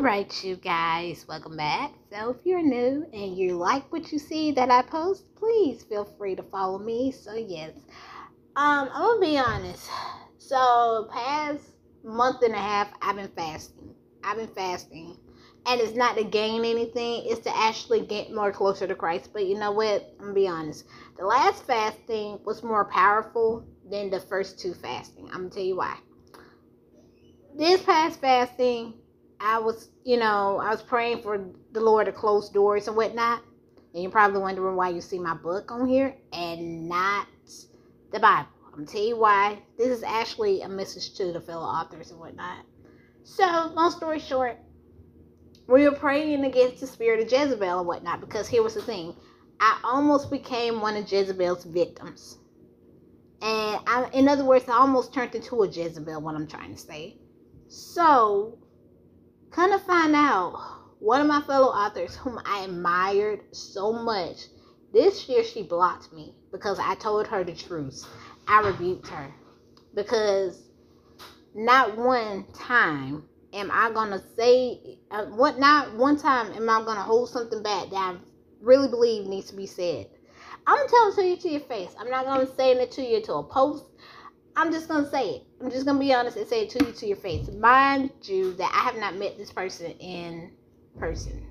right, you guys, welcome back. So, if you're new and you like what you see that I post, please feel free to follow me. So, yes, um, I'm gonna be honest. So, past month and a half, I've been fasting. I've been fasting, and it's not to gain anything; it's to actually get more closer to Christ. But you know what? I'm gonna be honest. The last fasting was more powerful than the first two fasting. I'm gonna tell you why. This past fasting I was, you know, I was praying for the Lord to close doors and whatnot. And you're probably wondering why you see my book on here and not the Bible. I'm gonna tell you why. This is actually a message to the fellow authors and whatnot. So, long story short, we were praying against the spirit of Jezebel and whatnot because here was the thing. I almost became one of Jezebel's victims. And I, in other words, I almost turned into a Jezebel, what I'm trying to say. So, Kind of find out, one of my fellow authors whom I admired so much, this year she blocked me because I told her the truth. I rebuked her because not one time am I gonna say uh, what not one time am I gonna hold something back that I really believe needs to be said. I'm gonna tell it to you to your face. I'm not gonna say it to you to a post. I'm just gonna say it. I'm just gonna be honest and say it to you to your face. Mind you that I have not met this person in person.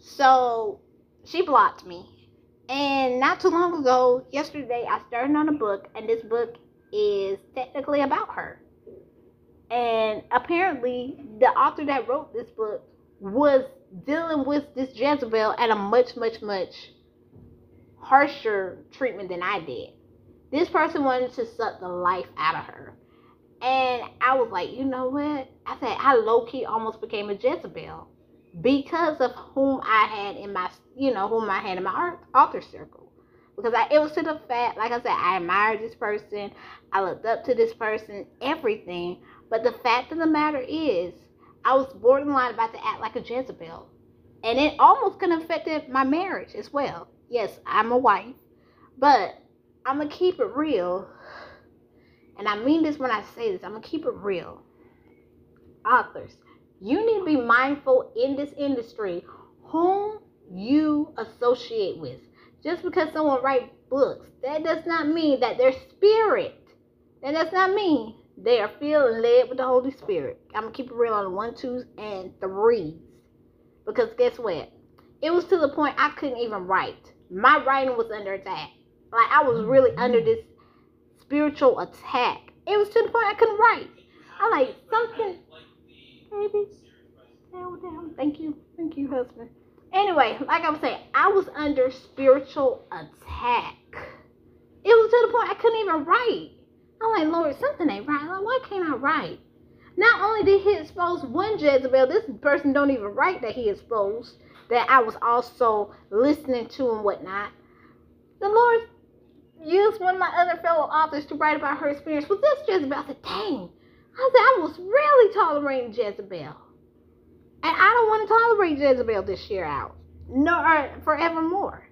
So she blocked me. And not too long ago, yesterday, I started on a book, and this book is technically about her. And apparently, the author that wrote this book was dealing with this Jezebel at a much, much, much harsher treatment than I did. This person wanted to suck the life out of her. And I was like, you know what? I said, I low key almost became a Jezebel because of whom I had in my, you know, whom I had in my author circle. Because I, it was to the fact, like I said, I admired this person, I looked up to this person, everything. But the fact of the matter is, I was borderline about to act like a Jezebel. And it almost could have affected my marriage as well. Yes, I'm a wife, but I'm gonna keep it real, and I mean this when I say this. I'm gonna keep it real. Authors, you need to be mindful in this industry whom you associate with. Just because someone writes books, that does not mean that their spirit. That does not mean they are filled and led with the Holy Spirit. I'm gonna keep it real on the one, twos, and threes. Because guess what? It was to the point I couldn't even write. My writing was under attack. Like I was really under this spiritual attack. It was to the point I couldn't write. I'm like something, baby. Down, down. Thank you, thank you, husband. Anyway, like I was saying, I was under spiritual attack. It was to the point I couldn't even write. I'm like, Lord, something ain't right. Like, why can't I write? Not only did he expose one Jezebel, this person don't even write that he exposed, that I was also listening to and whatnot. The Lord used one of my other fellow authors to write about her experience with this Jezebel. I said, dang. I said, I was really tolerating Jezebel. And I don't want to tolerate Jezebel this year out. No, or forevermore.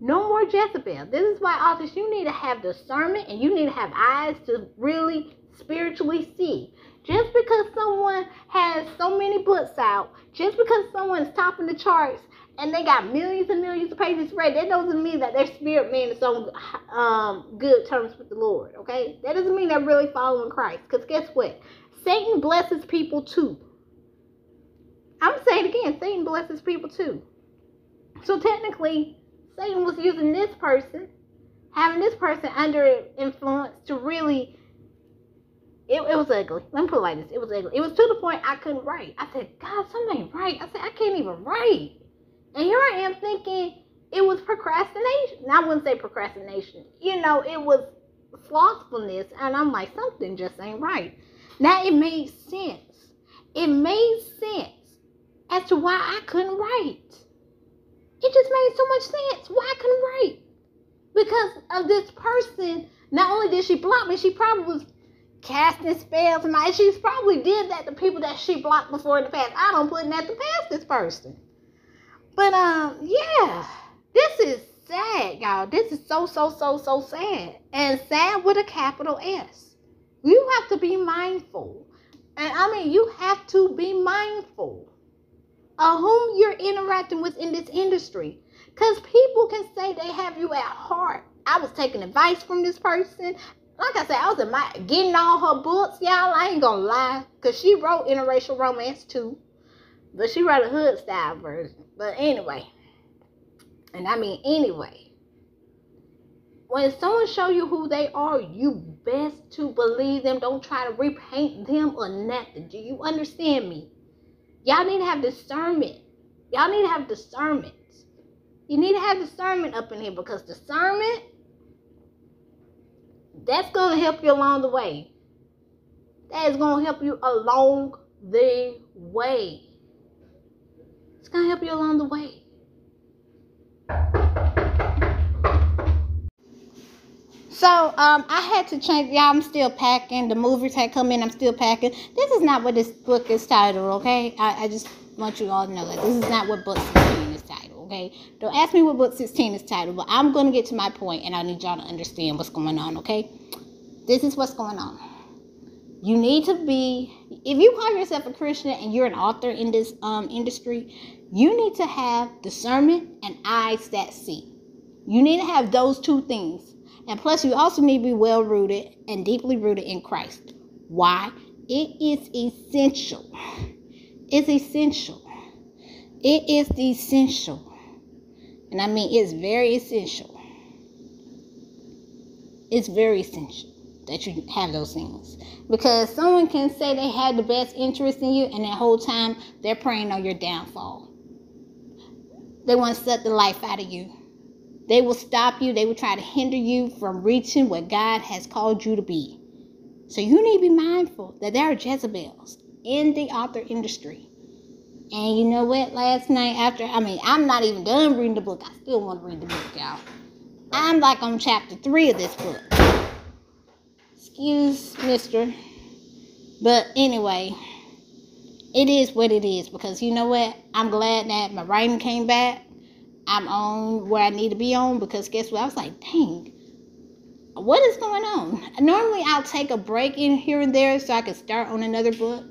No more Jezebel. This is why authors, you need to have discernment and you need to have eyes to really spiritually see. Just because someone has so many books out, just because someone's topping the charts, and they got millions and millions of pages read, that doesn't mean that their spirit man is on um, good terms with the Lord. Okay, that doesn't mean they're really following Christ. Because guess what? Satan blesses people too. I'm saying again, Satan blesses people too. So technically, Satan was using this person, having this person under influence to really. It, it was ugly. Let me put it like this. It was ugly. It was to the point I couldn't write. I said, God, something ain't right. I said, I can't even write. And here I am thinking it was procrastination. I wouldn't say procrastination. You know, it was slothfulness. And I'm like, something just ain't right. Now it made sense. It made sense as to why I couldn't write. It just made so much sense why I couldn't write. Because of this person, not only did she block me, she probably was casting spells and she's probably did that to people that she blocked before in the past. I don't put to past this person. But um, yeah, this is sad, y'all. This is so so so so sad, and sad with a capital S. You have to be mindful. And I mean, you have to be mindful of whom you're interacting with in this industry. Because people can say they have you at heart. I was taking advice from this person. Like I said, I was in my, getting all her books, y'all. I ain't gonna lie. Because she wrote interracial romance too. But she wrote a hood style version. But anyway. And I mean, anyway. When someone show you who they are, you best to believe them. Don't try to repaint them or nothing. Do you understand me? Y'all need to have discernment. Y'all need to have discernment. You need to have discernment up in here because discernment, that's going to help you along the way. That is going to help you along the way. It's going to help you along the way. So um, I had to change. Y'all, I'm still packing. The movies had come in. I'm still packing. This is not what this book is titled. Okay, I, I just want you all to know that this is not what book 16 is titled. Okay, don't ask me what book 16 is titled, but I'm going to get to my point, and I need y'all to understand what's going on. Okay, this is what's going on. You need to be. If you call yourself a Christian and you're an author in this um, industry, you need to have discernment and eyes that see. You need to have those two things and plus, you also need to be well rooted and deeply rooted in Christ. Why? It is essential. It's essential. It is essential. And I mean, it's very essential. It's very essential that you have those things. Because someone can say they had the best interest in you, and that whole time they're praying on your downfall. They want to suck the life out of you. They will stop you. They will try to hinder you from reaching what God has called you to be. So you need to be mindful that there are Jezebels in the author industry. And you know what? Last night after, I mean, I'm not even done reading the book. I still want to read the book, y'all. I'm like on chapter three of this book. Excuse, mister. But anyway, it is what it is because you know what? I'm glad that my writing came back I'm on where I need to be on because guess what? I was like, dang, what is going on? Normally I'll take a break in here and there so I could start on another book.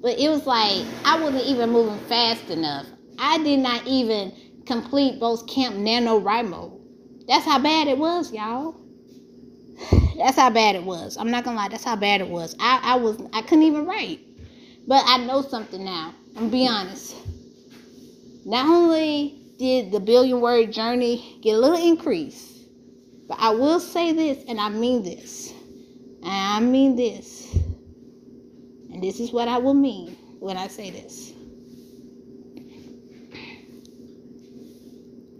But it was like I wasn't even moving fast enough. I did not even complete both Camp NaNoWriMo. That's how bad it was, y'all. That's how bad it was. I'm not gonna lie, that's how bad it was. I, I was I couldn't even write. But I know something now. I'm be honest. Not only did the billion word journey get a little increase. But I will say this, and I mean this. And I mean this. And this is what I will mean when I say this.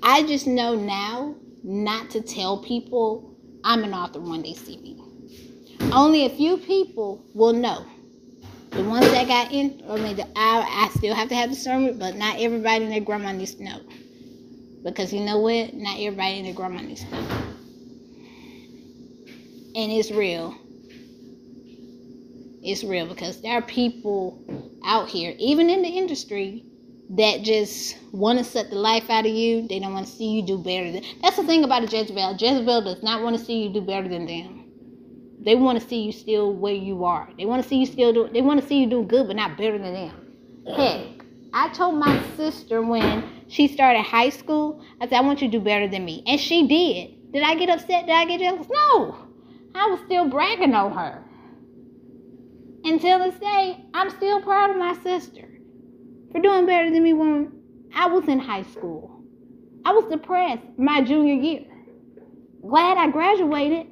I just know now not to tell people I'm an author when they see me. Only a few people will know. The ones that got in, mean, the, I, I still have to have discernment, but not everybody and their grandma needs to know. Because you know what? Not everybody in their grandma needs to know. And it's real. It's real because there are people out here, even in the industry, that just want to suck the life out of you. They don't want to see you do better than. That's the thing about a Jezebel. Jezebel does not want to see you do better than them. They want to see you still where you are. They want to see you still do. They want to see you do good, but not better than them. Heck, I told my sister when she started high school, I said, I want you to do better than me. And she did. Did I get upset? Did I get jealous? No. I was still bragging on her. Until this day, I'm still proud of my sister for doing better than me when I was in high school. I was depressed my junior year. Glad I graduated,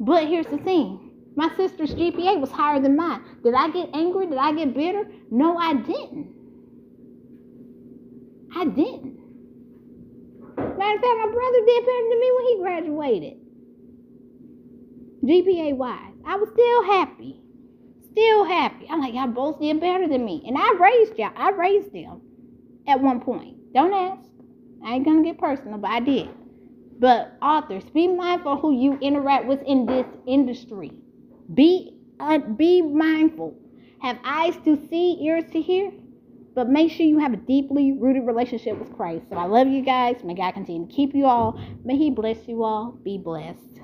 but here's the thing. My sister's GPA was higher than mine. Did I get angry? Did I get bitter? No, I didn't. I didn't. Matter of fact, my brother did better than me when he graduated. GPA wise. I was still happy. Still happy. I'm like, y'all both did better than me. And I raised y'all. I raised them at one point. Don't ask. I ain't gonna get personal, but I did. But authors, be mindful who you interact with in this industry. Be uh, be mindful. Have eyes to see, ears to hear. But make sure you have a deeply rooted relationship with Christ. So I love you guys. May God continue to keep you all. May He bless you all. Be blessed.